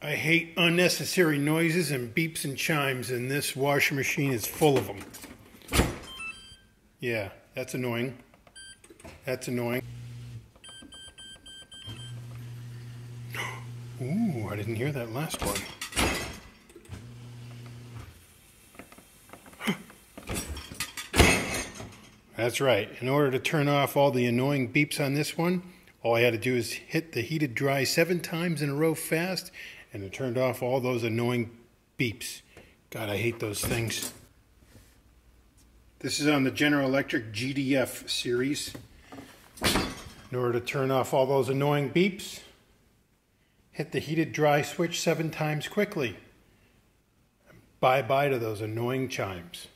I hate unnecessary noises and beeps and chimes, and this washing machine is full of them. Yeah, that's annoying. That's annoying. Ooh, I didn't hear that last one. That's right. In order to turn off all the annoying beeps on this one, all I had to do is hit the heated dry seven times in a row fast, and it turned off all those annoying beeps. God, I hate those things. This is on the General Electric GDF series. In order to turn off all those annoying beeps, hit the heated dry switch seven times quickly. Bye-bye to those annoying chimes.